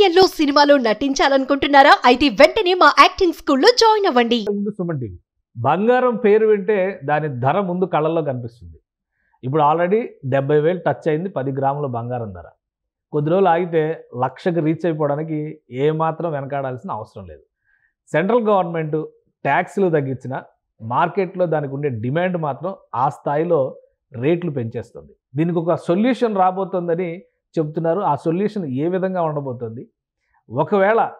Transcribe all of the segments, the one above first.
సీరియల్లో సినిమాలో నటించాలనుకుంటున్నారా? అయితే వెంటనే మా యాక్టింగ్ స్కూల్లో జాయిన్ అవ్వండి. ముందు సుమన్ టీవీ. బంగారం పేరు వింటే దాని ధర ముందు కళ్ళల్లో కనిపిస్తుంది. ఇప్పుడు ఆల్రెడీ డెబ్బై వేలు టచ్ అయింది పది గ్రాముల బంగారం ధర. కొద్ది రోజులు ఆగితే లక్షకు రీచ్ అయిపోవడానికి ఏమాత్రం వెనకాడాల్సిన అవసరం లేదు. సెంట్రల్ గవర్నమెంట్ ట్యాక్స్లు తగ్గించిన మార్కెట్లో దానికి ఉండే డిమాండ్ మాత్రం ఆ స్థాయిలో రేట్లు పెంచేస్తుంది. దీనికి ఒక సొల్యూషన్ రాబోతుందని చెప్తున్నారు. ఆ సొల్యూషన్ ఏ విధంగా ఉండబోతుంది? ఒకవేళ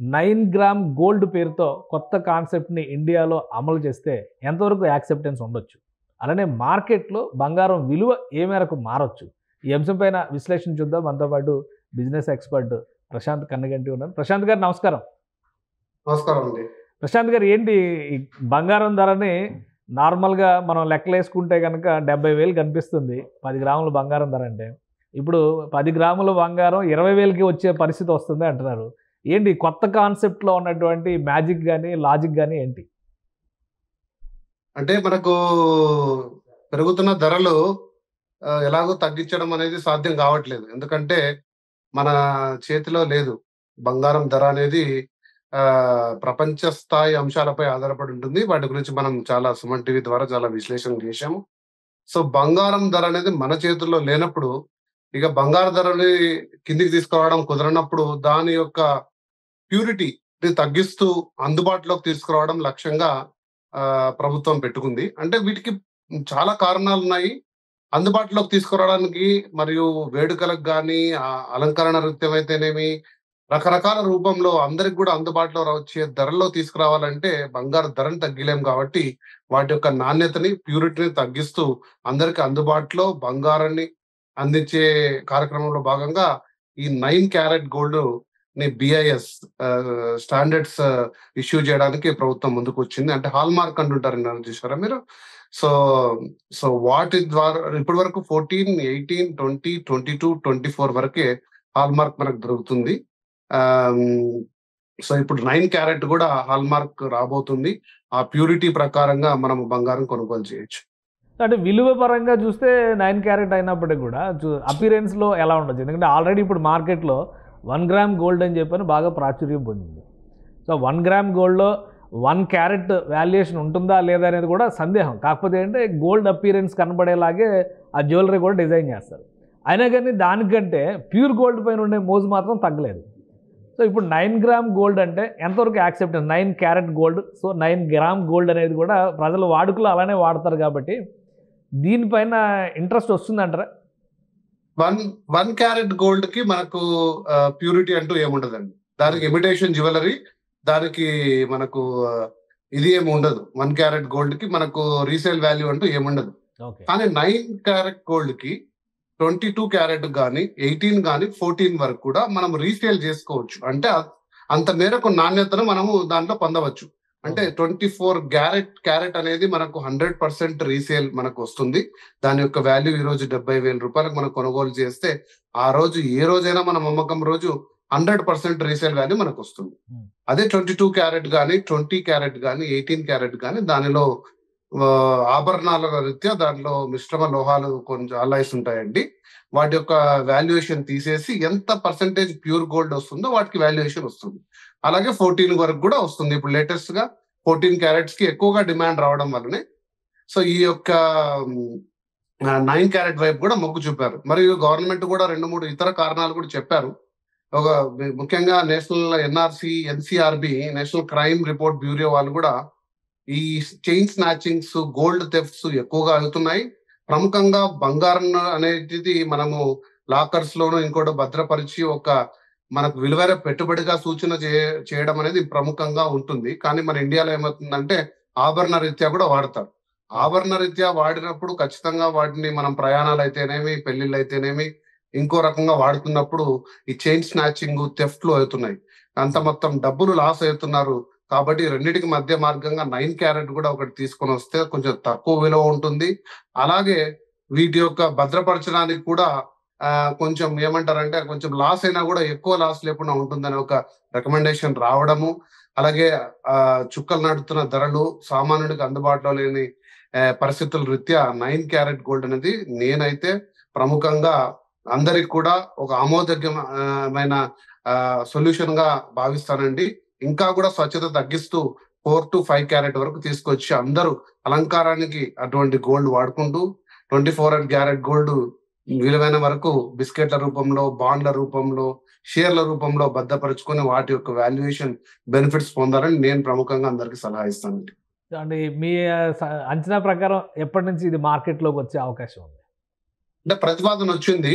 నైన్ గ్రామ్ గోల్డ్ పేరుతో కొత్త కాన్సెప్ట్ని ఇండియాలో అమలు చేస్తే ఎంతవరకు యాక్సెప్టెన్స్ ఉండొచ్చు? అలానే మార్కెట్లో బంగారం విలువ ఏ మేరకు మారొచ్చు? ఈ అంశం పైన విశ్లేషణ చూద్దాం. మనతో పాటు బిజినెస్ ఎక్స్పర్ట్ ప్రశాంత్ కన్నగంటి ఉన్నారు. ప్రశాంత్ గారు నమస్కారం. నమస్కారం అండి. ప్రశాంత్ గారు ఏంటి బంగారం ధరని నార్మల్గా మనం లెక్కలేసుకుంటే కనుక డెబ్బై వేలు కనిపిస్తుంది. పది గ్రాముల బంగారం ధర అంటే. ఇప్పుడు పది గ్రాముల బంగారం ఇరవై వేలకి వచ్చే పరిస్థితి వస్తుంది అంటున్నారు. ఏంటి కొత్త కాన్సెప్ట్లో ఉన్నటువంటి మ్యాజిక్ కానీ లాజిక్ కానీ ఏంటి? అంటే మనకు పెరుగుతున్న ధరలు ఎలాగో తగ్గించడం అనేది సాధ్యం కావట్లేదు. ఎందుకంటే మన చేతిలో లేదు. బంగారం ధర అనేది ప్రపంచ స్థాయి అంశాలపై ఆధారపడి ఉంటుంది. వాటి గురించి మనం చాలా సుమన్ టీవీ ద్వారా చాలా విశ్లేషణ చేశాము. సో బంగారం ధర అనేది మన చేతుల్లో లేనప్పుడు ఇక బంగారు ధరని కిందికి తీసుకురావడం కుదరనప్పుడు దాని యొక్క ప్యూరిటీ తగ్గిస్తూ అందుబాటులోకి తీసుకురావడం లక్ష్యంగా ప్రభుత్వం పెట్టుకుంది. అంటే వీటికి చాలా కారణాలు ఉన్నాయి అందుబాటులోకి తీసుకురావడానికి మరియు వేడుకలకు కానీ అలంకరణ నృత్యం అయితేనేమి రకరకాల రూపంలో అందరికి కూడా అందుబాటులో వచ్చే ధరల్లో తీసుకురావాలంటే బంగారు ధరను తగ్గిలేం కాబట్టి వాటి యొక్క నాణ్యతని ప్యూరిటీని తగ్గిస్తూ అందరికి అందుబాటులో బంగారాన్ని అందించే కార్యక్రమంలో భాగంగా ఈ నైన్ క్యారెట్ గోల్డ్ని బిఐఎస్ స్టాండర్డ్స్ ఇష్యూ చేయడానికి ప్రభుత్వం ముందుకు వచ్చింది. అంటే హాల్ మార్క్ అంటుంటారు చూసారా మీరు? సో సో వాటి ద్వారా ఇప్పటి వరకు fourteen eighteen twenty twenty two twenty four వరకే హాల్ మార్క్ మనకు దొరుకుతుంది. సో ఇప్పుడు నైన్ క్యారెట్ కూడా హాల్ మార్క్ రాబోతుంది. ఆ ప్యూరిటీ ప్రకారంగా మనం బంగారం కొనుగోలు చేయొచ్చు. అంటే విలువ పరంగా చూస్తే నైన్ క్యారెట్ అయినప్పటికీ కూడా అపీరెన్స్లో ఎలా ఉండొచ్చు? ఎందుకంటే ఆల్రెడీ ఇప్పుడు మార్కెట్లో వన్ గ్రామ్ గోల్డ్ అని చెప్పని బాగా ప్రాచుర్యం పొందింది. సో వన్ గ్రామ్ గోల్డ్లో వన్ క్యారెట్ వాల్యుయేషన్ ఉంటుందా లేదా అనేది కూడా సందేహం. కాకపోతే ఏంటంటే గోల్డ్ అపీరెన్స్ కనబడేలాగే ఆ జ్యువెలరీ కూడా డిజైన్ చేస్తారు. అయినా కానీ దానికంటే ప్యూర్ గోల్డ్ పైన ఉండే మోజు మాత్రం తగ్గలేదు. సో ఇప్పుడు నైన్ గ్రామ్ గోల్డ్ అంటే ఎంతవరకు accept nine carat gold so nine gram gold అనేది కూడా ప్రజలు వాడుకలో అలానే వాడతారు కాబట్టి దీనిపైన ఇంట్రెస్ట్ వస్తుందంటారా? వన్ వన్ క్యారెట్ గోల్డ్కి మనకు ప్యూరిటీ అంటూ ఏముండదండి. దానికి ఇమిటేషన్ జ్యువెలరీ దానికి మనకు ఇది ఏమి ఉండదు. వన్ క్యారెట్ గోల్డ్కి మనకు రీసేల్ వాల్యూ అంటూ ఏముండదు. కానీ నైన్ క్యారెట్ గోల్డ్కి ట్వంటీ టూ క్యారెట్ కానీ ఎయిటీన్ కానీ ఫోర్టీన్ వరకు కూడా మనం రీసేల్ చేసుకోవచ్చు. అంటే అంత మేరకు నాణ్యతను మనము దాంట్లో పొందవచ్చు. అంటే ట్వంటీ ఫోర్ క్యారెట్ క్యారెట్ అనేది మనకు హండ్రెడ్ పర్సెంట్ రీసేల్ మనకు వస్తుంది దాని యొక్క వాల్యూ ఈ రోజు డెబ్బై వేల రూపాయలకు మనం కొనుగోలు చేస్తే ఆ రోజు ఏ రోజైనా మన అమ్మకం రోజు హండ్రెడ్ పర్సెంట్ రీసేల్ వాల్యూ మనకు వస్తుంది Hmm. అదే ట్వంటీ టూ క్యారెట్ కానీ ట్వంటీ క్యారెట్ కానీ ఎయిటీన్ క్యారెట్ కానీ దానిలో ఆభరణాల రీత్యా దాంట్లో మిశ్రమ లోహాలు కొంచెం అలైస్ ఉంటాయండి. వాటి యొక్క వాల్యుయేషన్ తీసేసి ఎంత పర్సెంటేజ్ ప్యూర్ గోల్డ్ వస్తుందో వాటికి వాల్యుయేషన్ వస్తుంది. అలాగే ఫోర్టీన్ వరకు కూడా వస్తుంది. ఇప్పుడు లేటెస్ట్గా ఫోర్టీన్ క్యారెట్స్కి ఎక్కువగా డిమాండ్ రావడం వల్లనే. సో ఈ యొక్క నైన్ క్యారెట్ వైపు కూడా మొగ్గు చూపారు. మరియు గవర్నమెంట్ కూడా రెండు మూడు ఇతర కారణాలు కూడా చెప్పారు. ఒక ముఖ్యంగా national NRC NCRB national crime report bureau వాళ్ళు కూడా ఈ చైన్ స్నాచింగ్స్ గోల్డ్ థెఫ్ట్స్ ఎక్కువగా అవుతున్నాయి. ప్రముఖంగా బంగారం అనేది మనము లాకర్స్ లోను ఇంకోటి భద్రపరిచి ఒక మనకు విలువైన పెట్టుబడిగా సూచన చే- చేయడం అనేది ప్రముఖంగా ఉంటుంది. కానీ మన ఇండియాలో ఏమవుతుందంటే ఆభరణ రీత్యా కూడా వాడతారు. ఆభరణ రీత్యా వాడినప్పుడు ఖచ్చితంగా వాటిని మనం ప్రయాణాలు అయితేనేమి పెళ్ళిళ్ళు అయితేనేమి ఇంకో రకంగా వాడుతున్నప్పుడు ఈ చైన్ స్నాచింగ్ థెఫ్ట్లు అవుతున్నాయి. అంత మొత్తం డబ్బులు లాస్ అవుతున్నారు. కాబట్టి రెండింటికి మధ్య మార్గంగా నైన్ క్యారెట్ కూడా ఒకటి తీసుకొని వస్తే కొంచెం తక్కువ విలువ ఉంటుంది. అలాగే వీటి యొక్క భద్రపరచడానికి కూడా కొంచెం ఏమంటారంటే కొంచెం లాస్ అయినా కూడా ఎక్కువ లాస్ లేకుండా ఉంటుందని ఒక రికమెండేషన్ రావడము. అలాగే ఆ చుక్కలు నడుతున్న ధరలు సామాన్యుడికి అందుబాటులో లేని పరిస్థితుల రీత్యా నైన్ క్యారెట్ గోల్డ్ అనేది నేనైతే ప్రముఖంగా అందరికి కూడా ఒక ఆమోదయోగ్యమైన సొల్యూషన్గా భావిస్తానండి. ఇంకా కూడా స్వచ్ఛత తగ్గిస్తూ ఫోర్ టు ఫైవ్ క్యారెట్ వరకు తీసుకొచ్చి అందరూ అలంకారానికి అటువంటి గోల్డ్ వాడుకుంటూ twenty four and carat gold విలువైన వరకు బిస్కెట్ల రూపంలో బాండ్ల రూపంలో షేర్ల రూపంలో భద్రపరుచుకొని వాటి యొక్క వాల్యుయేషన్ బెనిఫిట్స్ పొందాలని నేను ప్రముఖంగా అందరికి సలహా ఇస్తానండి. అంటే మీ అంచనా ప్రకారం ఎప్పటి నుంచి ఇది మార్కెట్లోకి వచ్చే అవకాశం ఉంది? అంటే ప్రతిపాదన వచ్చింది.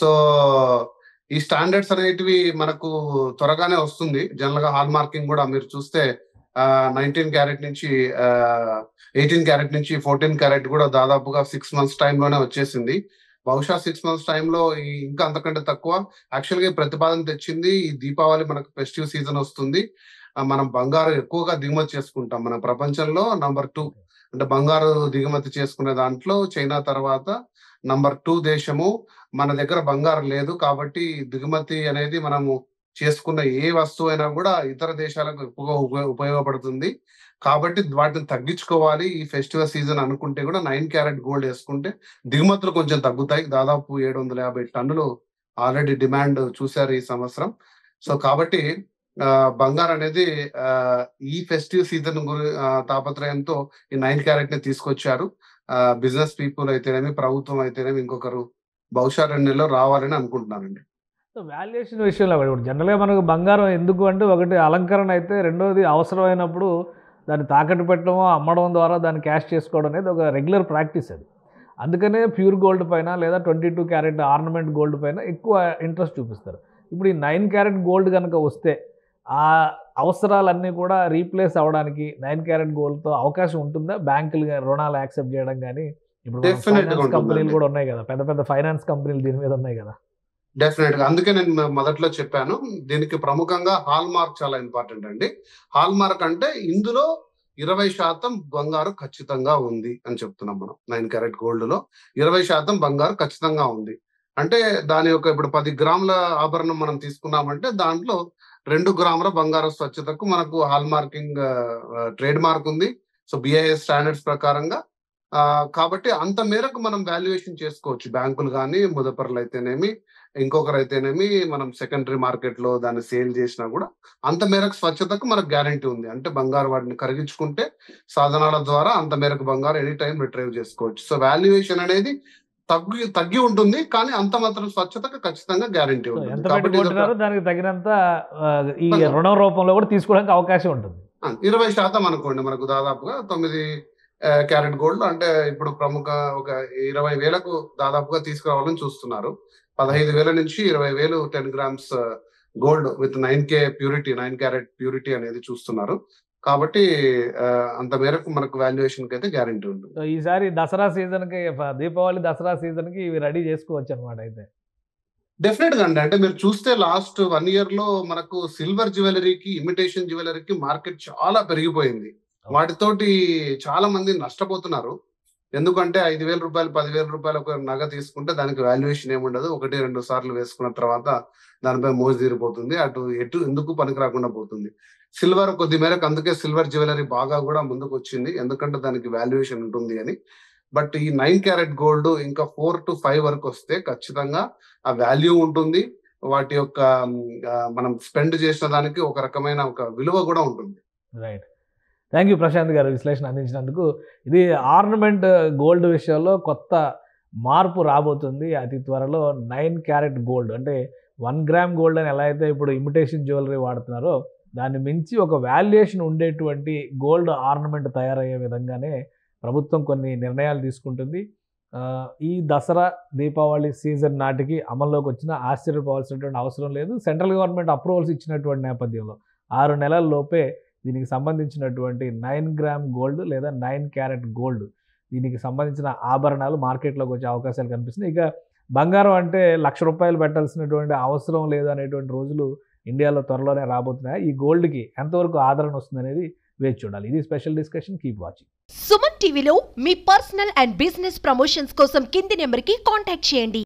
సో ఈ స్టాండర్డ్స్ అనేటివి మనకు త్వరగానే వస్తుంది. జనరల్గా హాల్ మార్కింగ్ కూడా మీరు చూస్తే నైన్టీన్ క్యారెట్ నుంచి ఎయిటీన్ క్యారెట్ నుంచి ఫోర్టీన్ క్యారెట్ కూడా దాదాపుగా సిక్స్ మంత్స్ టైంలోనే వచ్చేసింది. బహుశా సిక్స్ మంత్స్ టైంలో ఈ ఇంకా అంతకంటే తక్కువ. యాక్చువల్గా ప్రతిపాదన తెచ్చింది ఈ దీపావళి మనకు ఫెస్టివ్ సీజన్ వస్తుంది. మనం బంగారం ఎక్కువగా దిగుమతి చేసుకుంటాం. మన ప్రపంచంలో నంబర్ టూ అంటే బంగారు దిగుమతి చేసుకునే దాంట్లో చైనా తర్వాత నంబర్ టూ దేశము మన దగ్గర బంగారం లేదు కాబట్టి దిగుమతి అనేది మనము చేసుకున్న ఏ వస్తువు అయినా కూడా ఇతర దేశాలకు ఎక్కువగా ఉపయోగ- ఉపయోగపడుతుంది. కాబట్టి వాటిని తగ్గించుకోవాలి. ఈ ఫెస్టివల్ సీజన్ అనుకుంటే కూడా నైన్ క్యారెట్ గోల్డ్ వేసుకుంటే దిగుమతులు కొంచెం తగ్గుతాయి. దాదాపు ఏడు వందల యాభై టన్నులు ఆల్రెడీ డిమాండ్ చూశారు ఈ సంవత్సరం. సో కాబట్టి బంగారం అనేది ఈ ఫెస్టివ్ సీజన్ గురి తాపత్రయంతో ఈ నైన్ క్యారెట్ని తీసుకొచ్చారు బిజినెస్ పీపుల్ అయితేనేమి ప్రభుత్వం అయితేనేమి ఇంకొకరు బహుశా రెండు నెలలు రావాలని అనుకుంటున్నానండి సో వాల్యుయేషన్ విషయంలో కూడా ఇప్పుడు జనరల్గా మనకు బంగారం ఎందుకు అంటే ఒకటి అలంకరణ అయితే రెండోది అవసరమైనప్పుడు దాన్ని తాకట్టు పెట్టడం అమ్మడం ద్వారా దాన్ని క్యాష్ చేసుకోవడం అనేది ఒక రెగ్యులర్ ప్రాక్టీస్ అది. అందుకనే ప్యూర్ గోల్డ్ పైన లేదా twenty two carat ornament gold పైన ఎక్కువ ఇంట్రెస్ట్ చూపిస్తారు. ఇప్పుడు ఈ నైన్ క్యారెట్ గోల్డ్ కనుక వస్తే ఆ అవసరాలన్నీ కూడా రీప్లేస్ అవ్వడానికి నైన్ క్యారెట్ గోల్డ్తో అవకాశం ఉంటుందా? బ్యాంకులు రుణాలు యాక్సెప్ట్ చేయడం కానీ ఇప్పుడు ఫైనాన్స్. కంపెనీలు కూడా ఉన్నాయి కదా పెద్ద పెద్ద ఫైనాన్స్ కంపెనీలు దీని మీద ఉన్నాయి కదా? డెఫినెట్గా అందుకే నేను మొదట్లో చెప్పాను దీనికి ప్రముఖంగా హాల్ మార్క్ చాలా ఇంపార్టెంట్ అండి. హాల్ మార్క్ అంటే ఇందులో ఇరవై శాతం బంగారు ఖచ్చితంగా ఉంది అని చెప్తున్నాం మనం నైన్ క్యారెట్ గోల్డ్లో ఇరవై శాతం బంగారు ఖచ్చితంగా ఉంది. అంటే దాని యొక్క ఇప్పుడు పది గ్రాముల ఆభరణం మనం తీసుకున్నామంటే దాంట్లో రెండు గ్రాముల బంగారు స్వచ్ఛతకు మనకు హాల్ మార్కింగ్ ట్రేడ్ మార్క్ ఉంది. సో బిఐఎస్ స్టాండర్డ్స్ ప్రకారంగా కాబట్టి అంత మేరకు మనం వాల్యుయేషన్ చేసుకోవచ్చు. బ్యాంకులు కానీ ముదపర్లు అయితేనేమి ఇంకొకరు అయితేనేమి మనం సెకండరీ మార్కెట్లో దాన్ని సేల్ చేసినా కూడా అంత మేరకు స్వచ్ఛతకు మనకు గ్యారంటీ ఉంది. అంటే బంగారు వాటిని కరిగించుకుంటే సాధనాల ద్వారా అంత మేరకు బంగారు ఎనీ టైం రిట్రైవ్ చేసుకోవచ్చు. సో వాల్యుయేషన్ అనేది తగ్గి తగ్గి ఉంటుంది కానీ అంత మాత్రం స్వచ్ఛతకు ఖచ్చితంగా గ్యారంటీ ఉంటుంది. దానికి తగినంత ఈ రుణం రూపంలో కూడా తీసుకోవడానికి అవకాశం ఉంటుంది. ఇరవై శాతం అనుకోండి మనకు దాదాపుగా తొమ్మిది క్యారెట్ గోల్డ్. అంటే ఇప్పుడు ప్రముఖ ఒక ఇరవై వేలకు దాదాపుగా తీసుకురావాలని చూస్తున్నారు. పదహైదు వేల నుంచి ఇరవై వేలు ten grams gold with nine K purity nine carat purity అనేది చూస్తున్నారు. కాబట్టి అంత మేరకు మనకు వాల్యుయేషన్కి అయితే గ్యారంటీ ఉంటుంది. సో ఈసారి దసరా సీజన్కి ఫ- దీపావళి దసరా సీజన్కి ఇవి రెడీ చేసుకోవచ్చు అనమాట అయితే. డెఫినెట్గా అండి. అంటే మీరు చూస్తే లాస్ట్ వన్ ఇయర్లో మనకు సిల్వర్ జ్యువెలరీకి ఇమిటేషన్ జ్యువెలరీకి మార్కెట్ చాలా పెరిగిపోయింది. వాటితోటి చాలా మంది నష్టపోతున్నారు. ఎందుకంటే ఐదు వేల రూపాయలు పదివేల రూపాయలు ఒక నగ తీసుకుంటే దానికి వాల్యుయేషన్ ఏముండదు. ఒకటి రెండు సార్లు వేసుకున్న తర్వాత దానిపై మోజు తీరిపోతుంది అటు ఎటు ఎందుకు పనికి రాకుండా పోతుంది. సిల్వర్ కొద్ది మేరకు అందుకే సిల్వర్ జ్యువెలరీ బాగా కూడా ముందుకు వచ్చింది ఎందుకంటే దానికి వాల్యుయేషన్ ఉంటుంది అని. బట్ ఈ నైన్ క్యారెట్ గోల్డ్ ఇంకా ఫోర్ టు ఫైవ్ వరకు వస్తే ఖచ్చితంగా ఆ వాల్యూ ఉంటుంది. వాటి యొక్క మనం స్పెండ్ చేసిన దానికి ఒక రకమైన ఒక విలువ కూడా ఉంటుంది. రైట్. థ్యాంక్ యూ ప్రశాంత్ గారు విశ్లేషణ అందించినందుకు. ఇది ఆర్నమెంట్ గోల్డ్ విషయంలో కొత్త మార్పు రాబోతుంది. అతి త్వరలో నైన్ క్యారెట్ గోల్డ్ అంటే వన్ గ్రామ్ గోల్డ్ అని ఎలా అయితే ఇప్పుడు ఇమిటేషన్ జ్యువెలరీ వాడుతున్నారో దాన్ని మించి ఒక వాల్యుయేషన్ ఉండేటువంటి గోల్డ్ ఆర్నమెంట్ తయారయ్యే విధంగానే ప్రభుత్వం కొన్ని నిర్ణయాలు తీసుకుంటుంది. ఈ దసరా దీపావళి సీజన్ నాటికి అమల్లోకి వచ్చిన ఆశ్చర్యపోవాల్సినటువంటి అవసరం లేదు. సెంట్రల్ గవర్నమెంట్ అప్రూవల్స్ ఇచ్చినటువంటి నేపథ్యంలో ఆరు నెలల లోపే దీనికి సంబంధించినటువంటి నైన్ గ్రామ్ గోల్డ్ లేదా నైన్ క్యారెట్ గోల్డ్ దీనికి సంబంధించిన ఆభరణాలు మార్కెట్లోకి వచ్చే అవకాశాలు కనిపిస్తున్నాయి. ఇక బంగారం అంటే లక్ష రూపాయలు పెట్టాల్సినటువంటి అవసరం లేదు అనేటువంటి రోజులు ఇండియాలో త్వరలోనే రాబోతున్నాయి. ఈ గోల్డ్కి ఎంతవరకు ఆదరణ వస్తుంది అనేది వేచి చూడాలి. ఇది special discussion. Keep watching. Suman టీవీలో మీ పర్సనల్ అండ్ బిజినెస్ ప్రమోషన్స్ కోసం కింది నెంబర్కి కాంటాక్ట్ చేయండి.